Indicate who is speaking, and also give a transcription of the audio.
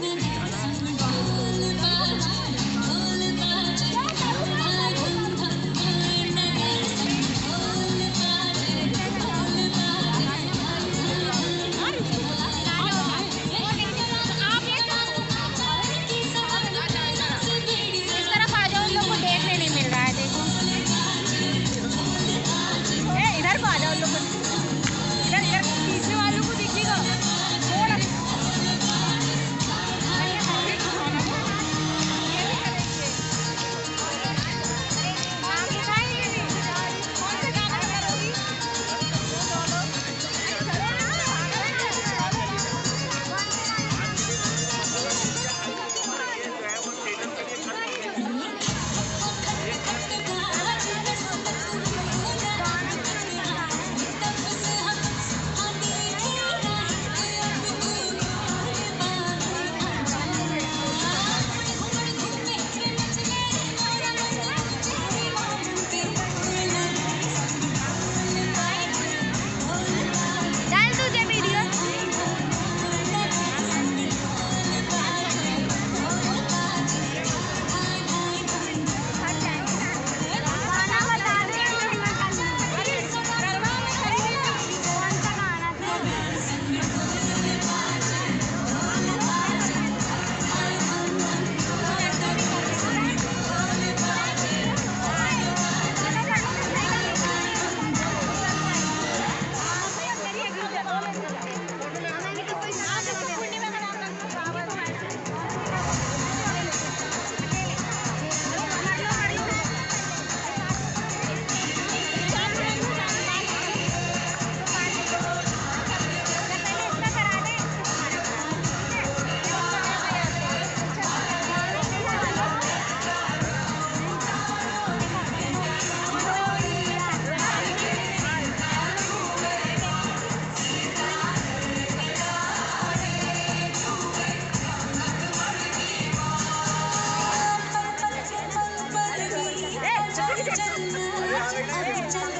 Speaker 1: 你
Speaker 2: चल